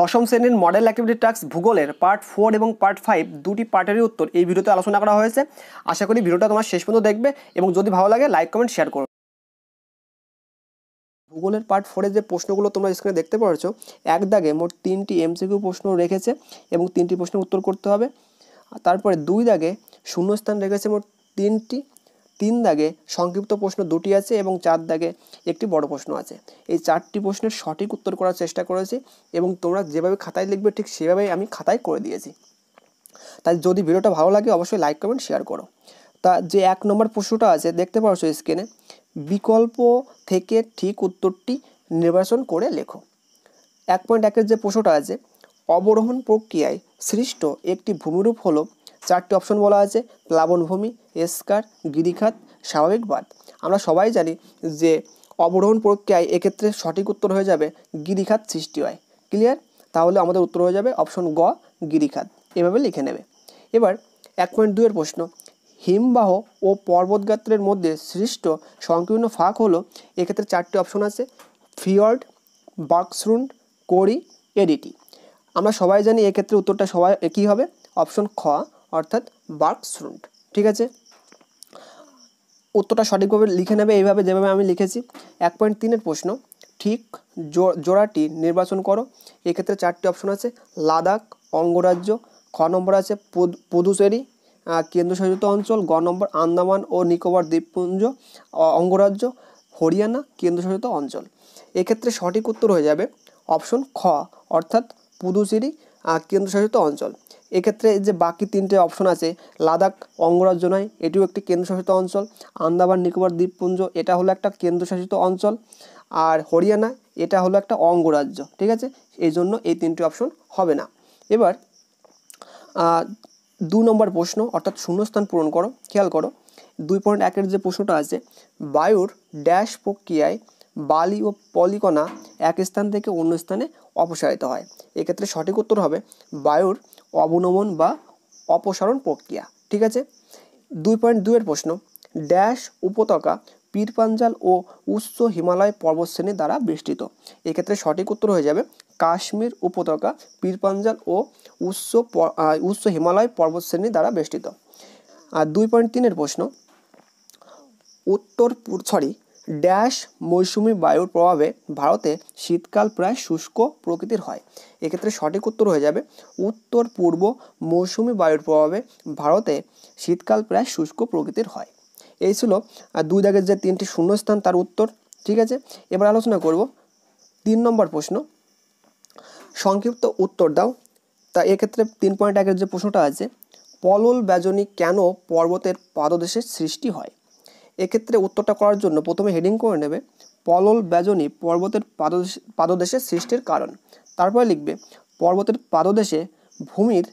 দশম শ্রেণির model activity task ভূগোলের পার্ট ফোর এবং পার্ট ফাইভ দুটি পার্টেরই উত্তর এই ভিডিওতে আলোচনা করা হয়েছে। আশা করি ভিডিওটা তোমার শেষ পর্যন্ত দেখবে এবং যদি ভালো লাগে লাইক কমেন্ট শেয়ার করো। ভূগোলের পার্ট ফোরে যে প্রশ্নগুলো তোমরা স্ক্রিনে দেখতে পাচ্ছ এক দাগে মোট তিনটি এমসিকিউ প্রশ্ন রেখেছে এবং তিনটি প্রশ্নের উত্তর করতে হবে। তারপরে দুই দাগে শূন্যস্থান রেখেছে মোট তিনটি। তিন দাগে সংক্ষিপ্ত প্রশ্ন দুটি আছে এবং চার দাগে একটি বড় প্রশ্ন আছে। এই চারটি প্রশ্নের সঠিক উত্তর করার চেষ্টা করেছি এবং তোমরা যেভাবে খাতায় লিখবে ঠিক সেভাবেই আমি খাতায় করে দিয়েছি। তাই যদি ভিডিওটা ভালো লাগে অবশ্যই লাইক, কমেন্ট, শেয়ার করো। তা যে এক নম্বর প্রশ্নটা আছে, দেখতে পাচ্ছ স্ক্রিনে? বিকল্প থেকে ঠিক উত্তরটি নির্বাচন করে লেখো। এক পয়েন্ট একের যে প্রশ্নটা আছে, অবরোহণ প্রক্রিয়ায় সৃষ্ট একটি ভূমিরূপ হলো চারটি অপশন বলা আছে, প্লাবনভূমি, এসকার, গিরিখাত, স্বাভাবিক বাদ আমরা সবাই জানি যে অবরোহণ প্রক্রিয়ায় এক্ষেত্রে সঠিক উত্তর হয়ে যাবে, গিরিখাত সৃষ্টি হয়। ক্লিয়ার তাহলে আমাদের উত্তর হয়ে যাবে অপশন গ, গিরিখাত। এভাবে লিখে নেবে। এবার এক পয়েন্ট দুয়ের প্রশ্ন। হিমবাহ ও পর্বতগাত্রের মধ্যে সৃষ্ট সংকীর্ণ ফাঁক হলো, এক্ষেত্রে চারটি অপশন আছে, ফিয়র্ড, বাক্সরুন্ড কোরি এডিটি। আমরা সবাই জানি এক্ষেত্রে উত্তরটা সবাই কী হবে? অপশন খ অর্থাৎ বার্কসরুন্ড ঠিক আছে? উত্তরটা সঠিকভাবে লিখে নেবে, এইভাবে যেভাবে আমি লিখেছি। এক পয়েন্ট তিনের প্রশ্ন, ঠিক জোড়াটি নির্বাচন করো। এক্ষেত্রে চারটি অপশন আছে, লাদাখ, অঙ্গরাজ্য, খ নম্বর আছে পুদুচেরি কেন্দ্রশাসিত অঞ্চল, গ নম্বর আন্দামান ও নিকোবর দ্বীপপুঞ্জ অঙ্গরাজ্য, হরিয়ানা, কেন্দ্রশাসিত অঞ্চল। এক্ষেত্রে সঠিক উত্তর হয়ে যাবে অপশন খ, অর্থাৎ পুদুচেরি কেন্দ্রশাসিত অঞ্চল। এক্ষেত্রে যে বাকি তিনটে অপশন আছে, লাদাখ অঙ্গরাজ্য নয় এটিও একটি কেন্দ্রশাসিত অঞ্চল। আন্দামান, নিকোবর, দ্বীপপুঞ্জ, এটা হলো একটা কেন্দ্রশাসিত অঞ্চল। আর হরিয়ানা, এটা হলো একটা অঙ্গরাজ্য, ঠিক আছে? এই জন্য এই তিনটি অপশন হবে না। এবার দু নম্বর প্রশ্ন, অর্থাৎ শূন্যস্থান পূরণ করো, খেয়াল করো। দুই পয়েন্ট একের যে প্রশ্নটা আছে, বায়ুর ড্যাশ প্রক্রিয়ায় বালি ও পলিকণা এক স্থান থেকে অন্য স্থানে অপসারিত হয়। এক্ষেত্রে সঠিক উত্তর হবে বায়ুর অবনমন বা অপসারণ প্রক্রিয়া। ঠিক আছে? দুই পয়েন্ট দুয়ের প্রশ্ন, ড্যাশ উপত্যকা পীরপাঞ্জাল ও উচ্চ হিমালয় পর্বতশ্রেণী দ্বারা বেষ্টিত। এক্ষেত্রে সঠিক উত্তর হয়ে যাবে কাশ্মীর উপত্যকা পীরপাঞ্জাল ও উচ্চ উচ্চ হিমালয় পর্বতশ্রেণী দ্বারা বেষ্টিত। আর দুই পয়েন্ট তিনের প্রশ্ন, উত্তর সরি ড্যাশ মৌসুমি বায়ুর প্রভাবে ভারতে শীতকাল প্রায় শুষ্ক প্রকৃতির হয়। এক্ষেত্রে সঠিক উত্তর হয়ে যাবে, উত্তর পূর্ব মৌসুমি বায়ুর প্রভাবে ভারতে শীতকাল প্রায় শুষ্ক প্রকৃতির হয়। এই ছিল দুই দাগের যে তিনটি শূন্যস্থান তার উত্তর, ঠিক আছে? এবার আলোচনা করব তিন নম্বর প্রশ্ন। সংক্ষিপ্ত উত্তর দাও। তা এক্ষেত্রে তিন পয়েন্ট একের যে প্রশ্নটা আছে, পলল ব্যজনী কেন পর্বতের পাদদেশের সৃষ্টি হয়? এক্ষেত্রে উত্তরটা করার জন্য প্রথমে হেডিং করে নেবে, পলল ব্যজনী পর্বতের পাদদেশ, পাদদেশে সৃষ্টির কারণ। তারপরে লিখবে, পর্বতের পাদদেশে ভূমির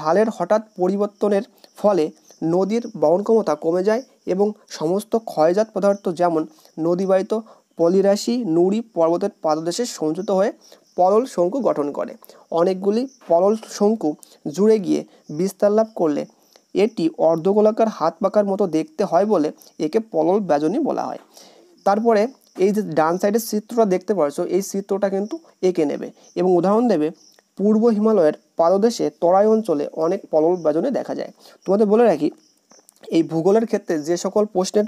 ঢালের হঠাৎ পরিবর্তনের ফলে নদীর বহন ক্ষমতা কমে যায় এবং সমস্ত ক্ষয়জাত পদার্থ যেমন নদীবাহিত পলিরাশি, নুড়ি পর্বতের পাদদেশে সঞ্চিত হয়ে পলল শঙ্কু গঠন করে। অনেকগুলি পলল শঙ্কু জুড়ে গিয়ে বিস্তার লাভ করলে এটি অর্ধগোলাকার হাত পাকার মতো দেখতে হয় বলে একে পলল ব্যজনী বলা হয়। তারপরে এই যে ডান সাইডের চিত্রটা দেখতে পাচ্ছ এই চিত্রটা কিন্তু এঁকে নেবে এবং উদাহরণ দেবে, পূর্ব হিমালয়ের পাদদেশে তরাই অঞ্চলে অনেক পলল ব্যজনে দেখা যায়। তোমাদের বলে রাখি, এই ভূগোলের ক্ষেত্রে যে সকল প্রশ্নের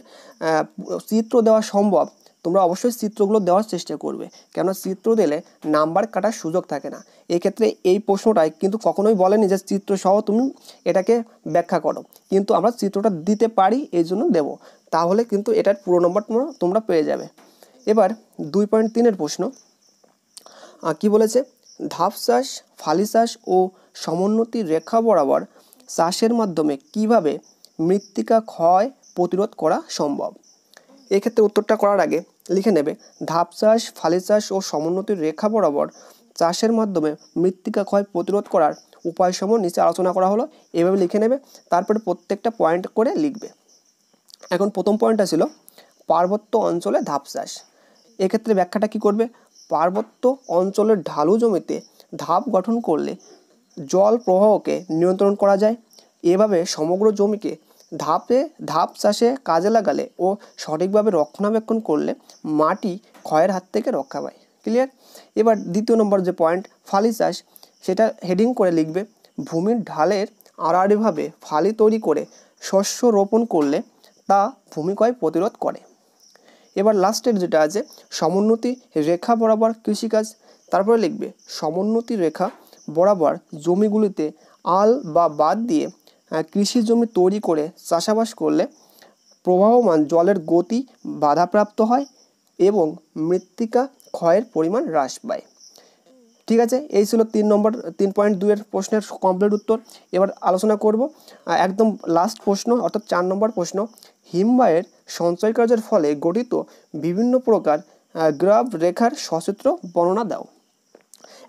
চিত্র দেওয়া সম্ভব তোমরা অবশ্যই চিত্রগুলো দেওয়ার চেষ্টা করবে। কেননা চিত্র দিলে নাম্বার কাটার সুযোগ থাকে না। এই ক্ষেত্রে এই প্রশ্নটাই কিন্তু কখনোই বলেনি যে চিত্র সহ তুমি এটাকে ব্যাখ্যা করো। কিন্তু আমরা চিত্রটা দিতে পারি, এই জন্য দেবো। তাহলে কিন্তু এটার পুরো নম্বর তোমরা তোমরা পেয়ে যাবে। এবার দুই পয়েন্ট তিনের প্রশ্ন। কি বলেছে? ধাপ চাষ, ফালি চাষ ও সমোন্নতি রেখা বরাবর চাষের মাধ্যমে কীভাবে মৃত্তিকা ক্ষয় প্রতিরোধ করা সম্ভব? এক্ষেত্রে উত্তরটা করার আগে লিখে নেবে, ধাপ চাষ, ফালি চাষ ও সমোন্নতির রেখা বরাবর চাষের মাধ্যমে মৃত্তিকা ক্ষয় প্রতিরোধ করার উপায়সমূহ নিচে আলোচনা করা হলো, এভাবে লিখে নেবে, তারপরে প্রত্যেকটা পয়েন্ট করে লিখবে। এখন প্রথম পয়েন্টটা ছিল, পার্বত্য অঞ্চলে ধাপ চাষ। এক্ষেত্রে ব্যাখ্যাটা কি করবে? পার্বত্য অঞ্চলের ঢালু জমিতে ধাপ গঠন করলে জল প্রবাহকে নিয়ন্ত্রণ করা যায়। এভাবে সমগ্র জমিকে ধাপে ধাপ চাষে কাজে লাগালে ও সঠিকভাবে রক্ষণাবেক্ষণ করলে মাটি ক্ষয়ের হাত থেকে রক্ষা পায়। ক্লিয়ার এবার দ্বিতীয় নম্বর যে পয়েন্ট ফালি চাষ, সেটা হেডিং করে লিখবে, ভূমির ঢালের আড়াআড়িভাবে ফালি তৈরি করে শস্য রোপণ করলে তা ভূমিক্ষয় প্রতিরোধ করে। এবার লাস্টের যেটা আছে, সমোন্নতি রেখা বরাবর কৃষিকাজ। তারপরে লিখবে, সমোন্নতি রেখা বরাবর জমিগুলিতে আল বা বাদ দিয়ে কৃষি জমি তৈরি করে চাষাবাস করলে প্রবাহমান জলের গতি বাধাপ্রাপ্ত হয় এবং মৃত্তিকা ক্ষয়ের পরিমাণ হ্রাস পায়। ঠিক আছে, এই ছিল তিন নম্বর, তিন পয়েন্ট দুইয়ের প্রশ্নের কমপ্লিট উত্তর। এবার আলোচনা করব একদম লাস্ট প্রশ্ন, অর্থাৎ চার নম্বর প্রশ্ন। হিমবাহের সঞ্চয় কার্যের ফলে গঠিত বিভিন্ন প্রকার গ্রাফ রেখার সচিত্র বর্ণনা দাও।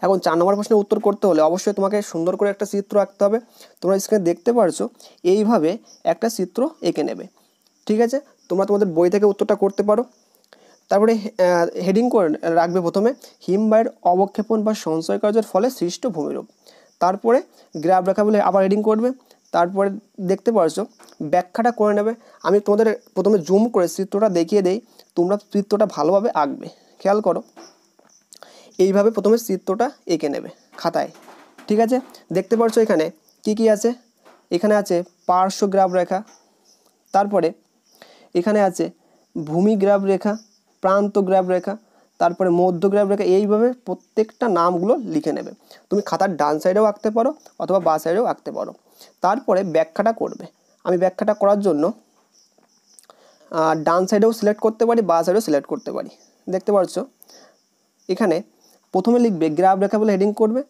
এখন চার নম্বর প্রশ্নের উত্তর করতে হলে অবশ্যই তোমাকে সুন্দর করে একটা চিত্র আঁকতে হবে। তোমরা স্ক্রিনে দেখতে পারছ, এইভাবে একটা চিত্র এঁকে নেবে। ঠিক আছে? তোমরা তোমাদের বই থেকে উত্তরটা করতে পারো। তারপরে হেডিং করে রাখবে প্রথমে হিমবায়ের অবক্ষেপণ বা সঞ্চয় কার্যের ফলে সৃষ্ট ভূমিরূপ। তারপরে গ্রাফ রেখা বলে আবার হেডিং করবে। তারপরে দেখতে পারছ, ব্যাখ্যাটা করে নেবে। আমি তোমাদের প্রথমে জুম করে চিত্রটা দেখিয়ে দেই, তোমরা চিত্রটা ভালোভাবে আঁকবে। খেয়াল করো। এইভাবে প্রথমে চিত্রটা এঁকে নেবে খাতায়, ঠিক আছে? দেখতে পারছ এখানে কি কি আছে? এখানে আছে পার্শ্ব গ্রাফ রেখা, তারপরে এখানে আছে ভূমি গ্রাফ রেখা, প্রান্ত গ্রাফ রেখা, তারপরে মধ্য গ্রাফ রেখা, এইভাবে প্রত্যেকটা নামগুলো লিখে নেবে। তুমি খাতার ডান সাইডেও আঁকতে পারো অথবা বা সাইডেও আঁকতে পারো। তারপরে ব্যাখ্যাটা করবে। আমি ব্যাখ্যাটা করার জন্য ডান সাইডেও সিলেক্ট করতে পারি, বা সাইডেও সিলেক্ট করতে পারি। দেখতে পাচ্ছ এখানে প্রথমে লিখবে গ্রাফ রেখা বলে হেডিং করবে,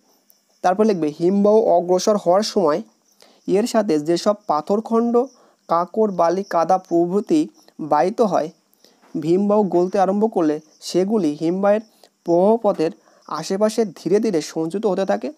তারপর লিখবে হিমবাহ অগ্রসর হওয়ার সময় এর সাথে যেসব পাথরখণ্ড কাঁকড় বালি, কাদা প্রভৃতি বাহিত হয়, হিমবাহ গলতে আরম্ভ করলে সেগুলি হিমবাহের প্রবাহপথের আশেপাশে ধীরে ধীরে সঞ্চিত হতে থাকে।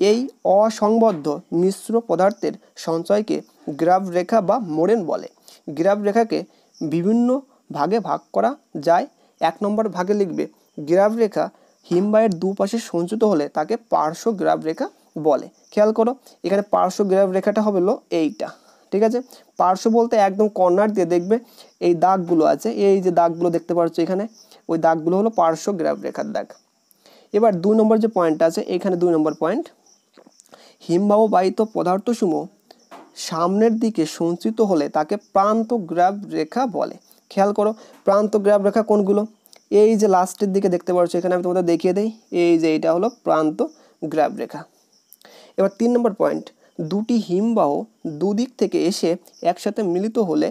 এই অসংবদ্ধ মিশ্র পদার্থের সঞ্চয়কে গ্রাফ রেখা বা মোড়েন বলে। গ্রাফ রেখাকে বিভিন্ন ভাগে ভাগ করা যায়। এক নম্বর ভাগে লিখবে গ্রাফ রেখা হিমবাহের দুপাশে সঞ্চিত হলে তাকে পার্শ্ব গ্রাফ রেখা বলে। খেয়াল করো, এখানে পার্শ্ব গ্রাফ রেখাটা হবে হলো এইটা, ঠিক আছে? পার্শ্ব বলতে একদম কর্নার দিয়ে দেখবে এই দাগগুলো আছে, এই যে দাগগুলো দেখতে পাচ্ছ এখানে, ওই দাগগুলো হলো পার্শ্ব গ্রাফ রেখার দাগ। এবার দুই নম্বর যে পয়েন্টটা আছে, এখানে দুই নম্বর পয়েন্ট হিমবাহ বাহিত পদার্থসমূহ সামনের দিকে সঞ্চিত হলে তাকে প্রান্ত গ্রাফ রেখা বলে। খেয়াল করো, প্রান্ত গ্রাফ রেখা কোনগুলো? এই যে লাস্টের দিকে দেখতে পাচ্ছ এখানে আমি তোমাদের দেখিয়ে দিই। এই যে এটা হলো প্রান্ত গ্রাফ রেখা। এবার তিন নম্বর পয়েন্ট দুটি হিমবাহ দুদিক থেকে এসে একসাথে মিলিত হলে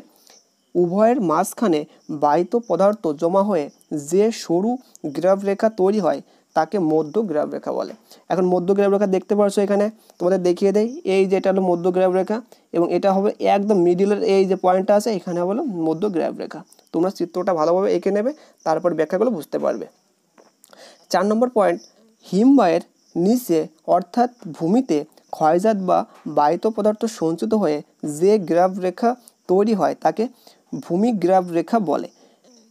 উভয়ের মাঝখানে বাহিত পদার্থ জমা হয়ে যে সরু গ্রাফ রেখা তৈরি হয় তাকে মধ্য গ্রাফ রেখা বলে। এখন মধ্য গ্রাফ রেখা দেখতে পারছ এখানে? তোমাদের দেখিয়ে দেয় এই যে এটা হলো মধ্য গ্রাফ রেখা এবং এটা হবে একদম মিডিলের এই যে পয়েন্টটা আছে, এখানে হলো মধ্য গ্রাফ রেখা। তোমরা চিত্রটা ভালোভাবে এঁকে নেবে, তারপর ব্যাখ্যাগুলো বুঝতে পারবে। চার নম্বর পয়েন্ট হিমবাহের নিচে অর্থাৎ ভূমিতে ক্ষয়জাত বা বায়িত পদার্থ সঞ্চিত হয়ে যে গ্রাফ রেখা তৈরি হয়, তাকে ভূমি গ্রাফ রেখা বলে।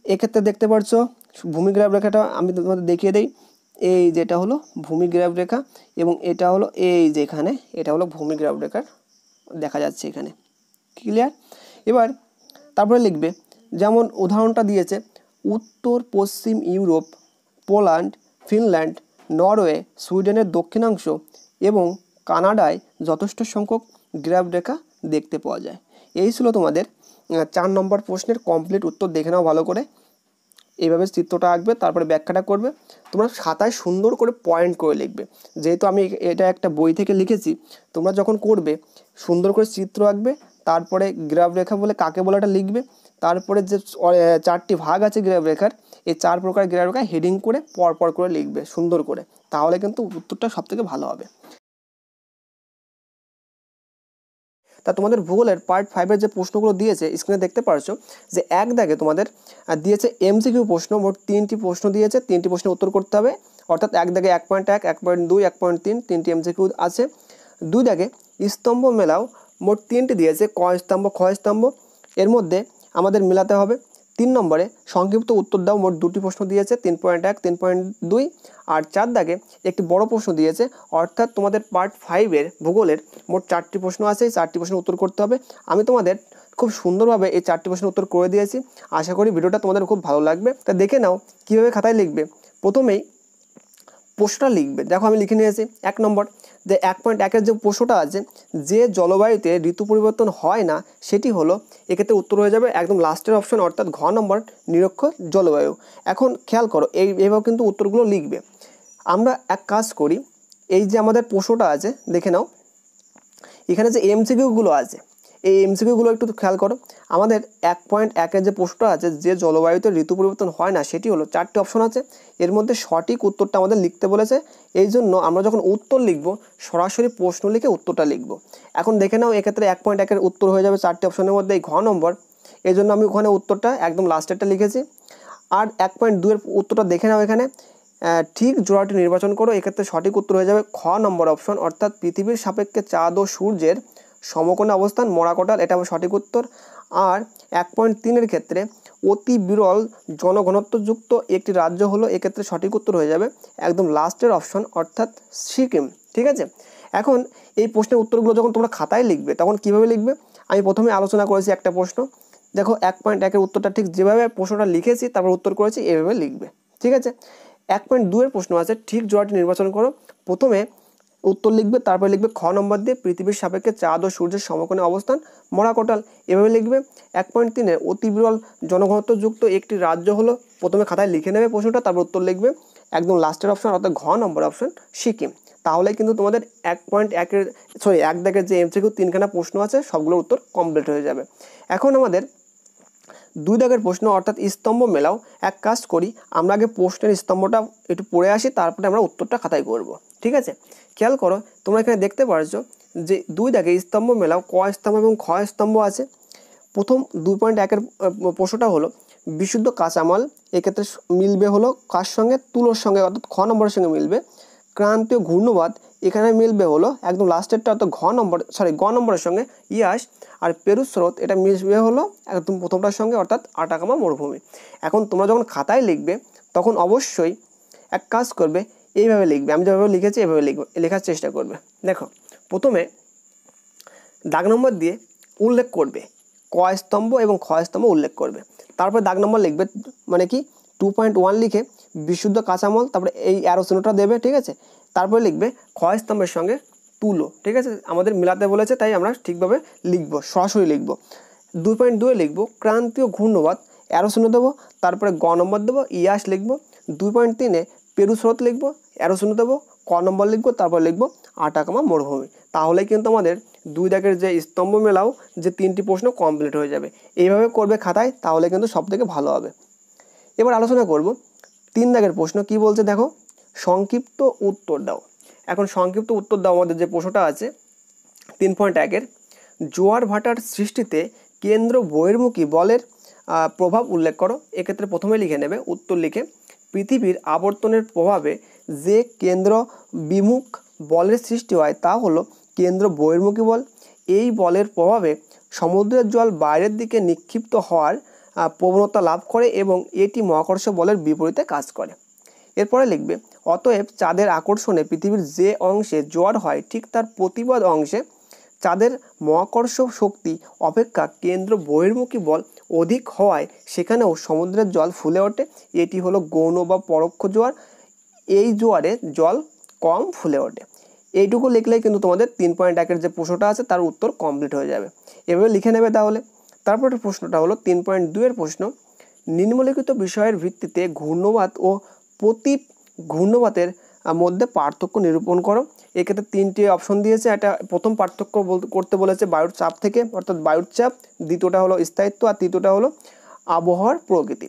এক্ষেত্রে দেখতে পাচ্ছ ভূমি গ্রাফ রেখাটা আমি তোমাদের দেখিয়ে দিই। এই যেটা হলো ভূমি গ্রাফ রেখা এবং এটা হলো এই যেখানে এটা হলো ভূমি গ্রাফ রেখার দেখা যাচ্ছে এখানে। ক্লিয়ার এবার তারপরে লিখবে, যেমন উদাহরণটা দিয়েছে, উত্তর, পশ্চিম ইউরোপ, পোল্যান্ড, ফিনল্যান্ড, নরওয়ে, সুইডেনের দক্ষিণাংশ এবং কানাডায় যথেষ্ট সংখ্যক গ্রাফ রেখা দেখতে পাওয়া যায়। এই ছিল তোমাদের চার নম্বর প্রশ্নের কমপ্লিট উত্তর দেখে নাও ভালো করে। এইভাবে চিত্রটা আঁকবে, তারপরে ব্যাখ্যাটা করবে। তোমরা খাতায় সুন্দর করে পয়েন্ট করে লিখবে। যেহেতু আমি এটা একটা বই থেকে লিখেছি, তোমরা যখন করবে, সুন্দর করে চিত্র আঁকবে, তারপরে গ্রাফ রেখা বলে কাকে বলাটা লিখবে, তারপরে যে চারটি ভাগ আছে গ্রাফ রেখার, এই চার প্রকার গ্রাফ রেখা হেডিং করে পরপর করে লিখবে, সুন্দর করে। তাহলে কিন্তু উত্তরটা সবথেকে ভালো হবে। তা তোমাদের ভূগোলের পার্ট ফাইভের যে প্রশ্নগুলো দিয়েছে স্ক্রিনে দেখতে পারছ যে এক দাগে তোমাদের দিয়েছে এমসিকিউ প্রশ্ন, মোট তিনটি প্রশ্ন দিয়েছে, তিনটি প্রশ্নের উত্তর করতে হবে। অর্থাৎ এক দাগে এক পয়েন্ট এক এক পয়েন্ট দুই, এক পয়েন্ট তিন, তিনটি এমসিকিউ আছে। দুই দাগে স্তম্ভ মেলাও মোট তিনটি দিয়েছে, ক স্তম্ভ, খ স্তম্ভ। এর মধ্যে আমাদের মেলাতে হবে। তিন নম্বরে, সংক্ষিপ্ত উত্তর দাও, মোট দুটি প্রশ্ন দিয়েছে, তিন পয়েন্ট এক, তিন পয়েন্ট দুই, আর চার দাগে একটি বড় প্রশ্ন দিয়েছে, অর্থাৎ তোমাদের পার্ট ফাইভের ভূগোলের মোট চারটি প্রশ্ন আছে, এই চারটি প্রশ্নের উত্তর করতে হবে। আমি তোমাদের খুব সুন্দরভাবে এই চারটি প্রশ্নের উত্তর করে দিয়েছি। আশা করি ভিডিওটা তোমাদের খুব ভালো লাগবে। তা দেখে নাও কীভাবে খাতায় লিখবে। প্রথমেই প্রশ্নটা লিখবে। দেখো আমি লিখে নিয়েছি, এক নম্বর, যে এক পয়েন্ট একের যে প্রশ্নটা আছে, যে জলবায়ুতে ঋতু পরিবর্তন হয় না, সেটি হলো, এক্ষেত্রে উত্তর হয়ে যাবে একদম লাস্টের অপশন অর্থাৎ ঘ নম্বর, নিরক্ষ জলবায়ু। এখন খেয়াল করো, এই এইভাবে কিন্তু উত্তরগুলো লিখবে। আমরা এক কাজ করি, এই যে আমাদের প্রশ্নটা আছে, দেখে নাও, এখানে যে এমসিকিউগুলো আছে এই এমসিকিউগুলো একটু খেয়াল করো। আমাদের এক পয়েন্ট একের যে প্রশ্নটা আছে, যে জলবায়ুতে ঋতু পরিবর্তন হয় না, সেটি হলো চারটি অপশন আছে। এর মধ্যে সঠিক উত্তরটা আমাদের লিখতে বলেছে। এই জন্য আমরা যখন উত্তর লিখব, সরাসরি প্রশ্ন লিখে উত্তরটা লিখব। এখন দেখে নাও, এক্ষেত্রে এক পয়েন্ট একের উত্তর হয়ে যাবে চারটি অপশনের মধ্যে এই ঘ নম্বর। এই জন্য আমি ওখানে উত্তরটা একদম লাস্টেরটা লিখেছি। আর এক পয়েন্ট দুয়ের উত্তরটা দেখে নাও এখানে। ঠিক জোড়াটি নির্বাচন করো, এক্ষেত্রে সঠিক উত্তর হয়ে যাবে খ নম্বর অপশন অর্থাৎ পৃথিবীর সাপেক্ষে চাঁদ ও সূর্যের সমকোণে অবস্থান মরাকোটাল এটা সঠিক উত্তর। আর এক পয়েন্ট তিনের ক্ষেত্রে অতি বিরল জনঘনত্বযুক্ত একটি রাজ্য হলো, এক্ষেত্রে সঠিক উত্তর হয়ে যাবে একদম লাস্টের অপশন অর্থাৎ সিকিম, ঠিক আছে? এখন এই প্রশ্নের উত্তরগুলো যখন তোমরা খাতায় লিখবে, তখন কীভাবে লিখবে? আমি প্রথমে আলোচনা করেছি একটা প্রশ্ন। দেখো, এক পয়েন্ট একের উত্তরটা ঠিক যেভাবে প্রশ্নটা লিখেছি, তারপর উত্তর করেছি, এভাবে লিখবে, ঠিক আছে? এক পয়েন্ট দুয়ের প্রশ্ন আছে, ঠিক জোড়াটি নির্বাচন করো। প্রথমে উত্তর লিখবে, তারপরে লিখবে খ নম্বর দিয়ে পৃথিবীর সাপেক্ষে চাঁদ ও সূর্যের সমকোণে অবস্থান মরাকোটাল এভাবে লিখবে, এক পয়েন্ট তিনে অতি বিরল জনঘনত্বযুক্ত একটি রাজ্য হলো, প্রথমে খাতায় লিখে নেবে প্রশ্নটা, তারপর উত্তর লিখবে, একদম লাস্টের অপশন অর্থাৎ ঘ নম্বর অপশন সিকিম। তাহলে কিন্তু তোমাদের এক পয়েন্ট একের সরি এক দাগের যে এমসিকিউ তিনখানা প্রশ্ন আছে, সবগুলোর উত্তর কমপ্লিট হয়ে যাবে। এখন আমাদের দুই দাগের প্রশ্ন, অর্থাৎ স্তম্ভ মেলাও। এক কাজ করি, আমরা আগে প্রশ্নের স্তম্ভটা একটু পড়ে আসি, তারপরে আমরা উত্তরটা খাতায় করব। ঠিক আছে? খেয়াল করো, তোমরা এখানে দেখতে পারছ যে দুই দাগে স্তম্ভ মেলাও, ক স্তম্ভ এবং খ স্তম্ভ আছে। প্রথম দুই পয়েন্ট একের প্রশ্নটা হলো, বিশুদ্ধ কাঁচামাল এক্ষেত্রে মিলবে হলো কার সঙ্গে? তুলোর সঙ্গে, অর্থাৎ খ নম্বরের সঙ্গে মিলবে। ক্রান্তীয় ঘূর্ণবাদ এখানে মিলবে হলো একদম লাস্টেরটা অর্থাৎ ঘ নম্বর সরি গ নম্বরের সঙ্গে ইয়াস আর পেরু স্রোত এটা মিশবে হলো একদম প্রথমটার সঙ্গে অর্থাৎ আটাকামা মরুভূমি। এখন তোমরা যখন খাতায় লিখবে তখন অবশ্যই এক কাজ করবে, এইভাবে লিখবে, আমি যেভাবে লিখেছি এভাবে লিখবে, লেখার চেষ্টা করবে। দেখো, প্রথমে দাগ নম্বর দিয়ে উল্লেখ করবে, ক স্তম্ভ এবং খ স্তম্ভ উল্লেখ করবে। তারপরে দাগ নম্বর লিখবে মানে কি টু পয়েন্ট ওয়ান লিখে বিশুদ্ধ কাঁচামাল, তারপরে এই অ্যারোসোনোটা দেবে, ঠিক আছে? তারপরে লিখবে খ স্তম্ভের সঙ্গে তুলো, ঠিক আছে? আমাদের মিলাতে বলেছে, তাই আমরা ঠিকভাবে লিখব, সরাসরি লিখব। দুই পয়েন্ট দুয়ে লিখব, ক্রান্তীয় ঘূর্ণবাদ অ্যারোসোনো দেবো, তারপরে গ নম্বর দেবো, ইয়াস লিখব। দুই পয়েন্ট তিনে পেরু স্রোত লিখব, অ্যারোসোনো দেবো, ক নম্বর লিখব, তারপর লিখব আটাকামা মরুভূমি। তাহলে কিন্তু আমাদের দুই দাগের যে স্তম্ভ মেলাও, যে তিনটি প্রশ্ন কমপ্লিট হয়ে যাবে। এইভাবে করবে খাতায়, তাহলে কিন্তু সব থেকে ভালো হবে। এবার আলোচনা করব তিন দাগের প্রশ্ন, কি বলছে দেখো? সংক্ষিপ্ত উত্তর দাও। এখন সংক্ষিপ্ত উত্তর দাও, আমাদের যে প্রশ্নটা আছে, তিন পয়েন্ট একের জোয়ার ভাটার সৃষ্টিতে কেন্দ্র বহির্মুখী বলের প্রভাব উল্লেখ করো। এক্ষেত্রে প্রথমে লিখে নেবে, উত্তর লিখে, পৃথিবীর আবর্তনের প্রভাবে যে কেন্দ্র বিমুখ বলের সৃষ্টি হয়, তা হলো কেন্দ্র বহির্মুখী বল। এই বলের প্রভাবে সমুদ্রের জল বাইরের দিকে নিক্ষিপ্ত হওয়ার প্রবণতা লাভ করে এবং এটি মহাকর্ষ বলের বিপরীতে কাজ করে। এরপরে লিখবে, অতএব চাঁদের আকর্ষণে পৃথিবীর যে অংশে জোয়ার হয়, ঠিক তার প্রতিবাদ অংশে চাঁদের মহাকর্ষ শক্তি অপেক্ষা কেন্দ্র বহির্মুখী বল অধিক হওয়ায় সেখানেও সমুদ্রের জল ফুলে ওঠে। এটি হলো গৌণ বা পরোক্ষ জোয়ার। এই জোয়ারে জল কম ফুলে ওঠে। এইটুকু লিখলেই কিন্তু তোমাদের তিন পয়েন্ট একের যে প্রশ্নটা আছে, তার উত্তর কমপ্লিট হয়ে যাবে। এভাবে লিখে নেবে তাহলে। তারপরে প্রশ্নটা হলো তিন পয়েন্ট দুয়ের প্রশ্ন, নিম্নলিখিত বিষয়ের ভিত্তিতে ঘূর্ণবাত ও প্রতি ঘূর্ণবাতের মধ্যে পার্থক্য নিরূপণ করো। এক্ষেত্রে তিনটি অপশন দিয়েছে, একটা প্রথম পার্থক্য করতে বলেছে বায়ুর চাপ থেকে, অর্থাৎ বায়ুর চাপ। দ্বিতীয়টা হলো স্থায়িত্ব আর তৃতীয়টা হলো আবহাওয়ার প্রকৃতি।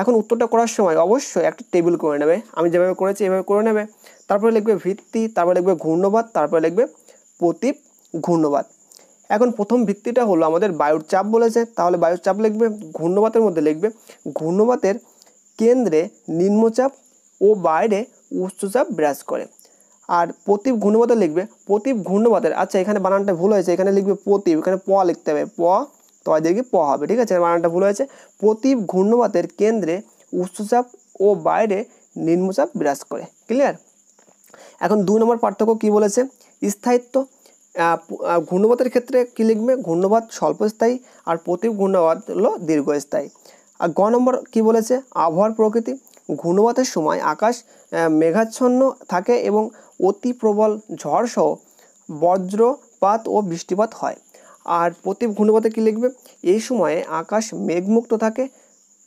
এখন উত্তরটা করার সময় অবশ্যই একটা টেবিল করে নেবে। আমি যেভাবে করেছি এভাবে করে নেবে। তারপরে লিখবে ভিত্তি, তারপরে লিখবে ঘূর্ণবাদ তারপরে লিখবে প্রতীপ ঘূর্ণবাদ এখন প্রথম ভিত্তিটা হলো আমাদের বায়ুর চাপ বলেছে, তাহলে বায়ুর চাপ লিখবে ঘূর্ণবাতের মধ্যে লিখবে ঘূর্ণবাতের কেন্দ্রে নিম্নচাপ ও বাইরে উচ্চচাপ বিরাজ করে। আর প্রতীপ ঘূর্ণবাদে লিখবে, প্রতীপ ঘূর্ণবাদের আচ্ছা এখানে বানানটা ভুল হয়েছে, এখানে লিখবে প্রতীপ, এখানে প লিখতে হবে, প তয় দেখি প হবে, ঠিক আছে? বানানটা ভুল হয়েছে। প্রতীপ ঘূর্ণবাতের কেন্দ্রে উচ্চচাপ ও বাইরে নিম্নচাপ বিরাজ করে ক্লিয়ার এখন দুই নম্বর পার্থক্য কি বলেছে? স্থায়িত্ব। ঘূর্ণবাতের ক্ষেত্রে কী লিখবে? ঘূর্ণবাদ স্বল্পস্থায়ী আর প্রতীপ ঘূর্ণবাদ হলো দীর্ঘস্থায়ী। আর গ নম্বর কি বলেছে? আবহাওয়ার প্রকৃতি। ঘূর্ণবাতের সময় আকাশ মেঘাচ্ছন্ন থাকে এবং অতি প্রবল ঝড়সহ বজ্রপাত ও বৃষ্টিপাত হয়। আর প্রতি ঘূর্ণবাতে কী লিখবে? এই সময়ে আকাশ মেঘমুক্ত থাকে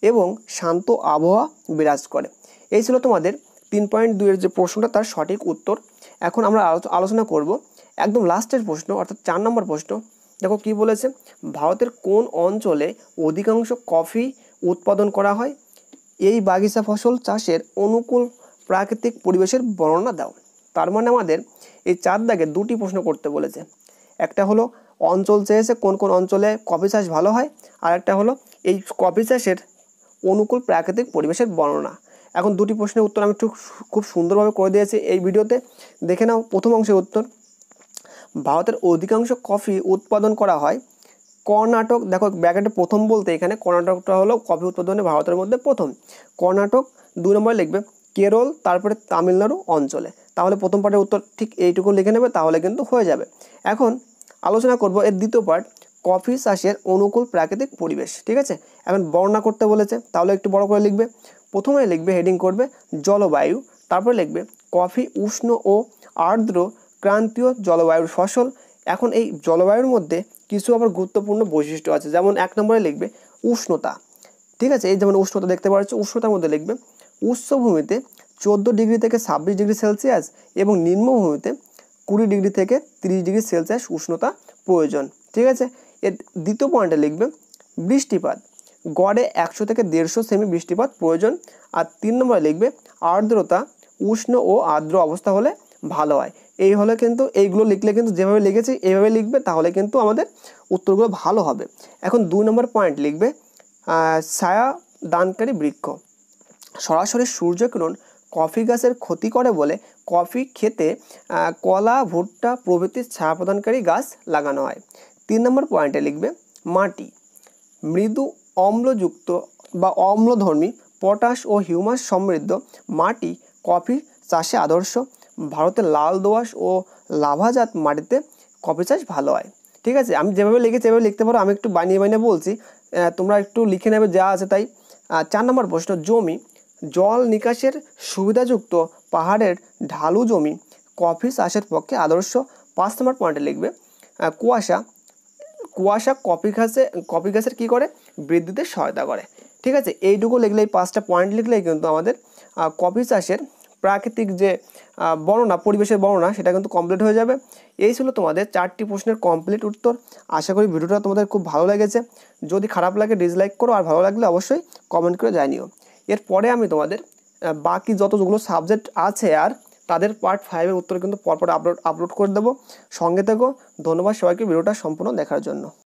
এবং শান্ত আবহাওয়া বিরাজ করে। এই ছিল তোমাদের তিন পয়েন্ট দুইয়ের যে প্রশ্নটা, তার সঠিক উত্তর। এখন আমরা আলোচনা করব একদম লাস্টের প্রশ্ন, অর্থাৎ চার নম্বর প্রশ্ন। দেখো কি বলেছে? ভারতের কোন অঞ্চলে অধিকাংশ কফি উৎপাদন করা হয়? এই বাগিচা ফসল চাষের অনুকূল প্রাকৃতিক পরিবেশের বর্ণনা দাও। তার মানে আমাদের এই চার দাগে দুটি প্রশ্ন করতে বলেছে। একটা হলো, অঞ্চল চেয়েছে কোন কোন অঞ্চলে কফি চাষ ভালো হয়? আর একটা হলো, এই কফি চাষের অনুকূল প্রাকৃতিক পরিবেশের বর্ণনা। এখন দুটি প্রশ্নের উত্তর আমি একটু খুব সুন্দরভাবে করে দিয়েছি এই ভিডিওতে। দেখে নাও প্রথম অংশের উত্তর। ভারতের অধিকাংশ কফি উৎপাদন করা হয় কর্ণাটক। দেখো ব্যাকেটে প্রথম বলতে এখানে কর্ণাটকটা হলো কফি উৎপাদনে ভারতের মধ্যে প্রথম। কর্ণাটক দুই নম্বরে লিখবে কেরল, তারপরে তামিলনাড়ু অঞ্চলে। তাহলে প্রথম পার্টের উত্তর ঠিক এইটুকু লিখে নেবে, তাহলে কিন্তু হয়ে যাবে। এখন আলোচনা করব এর দ্বিতীয় পার্ট, কফি চাষের অনুকূল প্রাকৃতিক পরিবেশ, ঠিক আছে? এখন বর্ণনা করতে বলেছে, তাহলে একটু বড় করে লিখবে। প্রথমে লিখবে হেডিং করবে, জলবায়ু, তারপরে লিখবে, কফি উষ্ণ ও আর্দ্র ক্রান্তীয় জলবায়ুর ফসল। এখন এই জলবায়ুর মধ্যে কিছু আবার গুরুত্বপূর্ণ বৈশিষ্ট্য আছে। যেমন এক নম্বরে লিখবে উষ্ণতা। ঠিক আছে? এই যেমন উষ্ণতা দেখতে পাচ্ছ উষ্ণতার মধ্যে লিখবে উচ্চভূমিতে চোদ্দ ডিগ্রি থেকে ছাব্বিশ ডিগ্রি সেলসিয়াস এবং নিম্নভূমিতে কুড়ি ডিগ্রি থেকে তিরিশ ডিগ্রি সেলসিয়াস উষ্ণতা প্রয়োজন। ঠিক আছে? এর দ্বিতীয় পয়েন্টে লিখবে বৃষ্টিপাত। গড়ে একশো থেকে দেড়শো সেমি বৃষ্টিপাত প্রয়োজন। আর তিন নম্বরে লিখবে আর্দ্রতা, উষ্ণ ও আর্দ্র অবস্থা হলে ভালো হয়। এই হলে কিন্তু এইগুলো লিখলে কিন্তু যেভাবে লিখেছি এইভাবে লিখবে, তাহলে কিন্তু আমাদের উত্তরগুলো ভালো হবে। এখন দুই নম্বর পয়েন্ট লিখবে ছায়া দানকারী বৃক্ষ। সরাসরি সূর্যকিরণ কফি গাছের ক্ষতি করে বলে কফি খেতে কলা, ভুট্টা প্রভৃতি ছায়া প্রদানকারী গাছ লাগানো হয়। তিন নম্বর পয়েন্টে লিখবে, মাটি। মৃদু অম্লযুক্ত বা অম্লধর্মী, পটাশ ও হিউমাস সমৃদ্ধ মাটি কফি চাষে আদর্শ। ভারতের লাল দোয়াশ ও লাভাজাত মাটিতে কফি চাষ ভালো হয়। ঠিক আছে? আমি যেভাবে লিখেছি সেভাবে লিখতে পারো। আমি একটু বানিয়ে বানিয়ে বলছি। তোমরা একটু লিখে নেবে, যা আছে তাই। চার নম্বর প্রশ্ন, জমি, জল নিকাশের সুবিধাযুক্ত পাহাড়ের ঢালু জমি কফি চাষের পক্ষে আদর্শ। পাঁচ নম্বর পয়েন্টে লিখবে কুয়াশা কুয়াশা কফি গাছে কফি গাছের কী করে? বৃদ্ধিতে সহায়তা করে। ঠিক আছে? এইটুকু লিখলেই, পাঁচটা পয়েন্ট লিখলেই কিন্তু আমাদের কফি চাষের প্রাকৃতিক যে বর্ণনা, পরিবেশের বর্ণনা, সেটা কিন্তু কমপ্লিট হয়ে যাবে। এই ছিল তোমাদের চারটি প্রশ্নের কমপ্লিট উত্তর। আশা করি ভিডিওটা তোমাদের খুব ভালো লেগেছে। যদি খারাপ লাগে ডিসলাইক করো, আর ভালো লাগলে অবশ্যই কমেন্ট করে জানিও। এরপরে আমি তোমাদের বাকি যতগুলো সাবজেক্ট আছে আর, তাদের পার্ট ফাইভের উত্তর কিন্তু পরপর আপলোড আপলোড করে দেবো। সঙ্গে থেকো। ধন্যবাদ সবাইকে ভিডিওটা সম্পূর্ণ দেখার জন্য।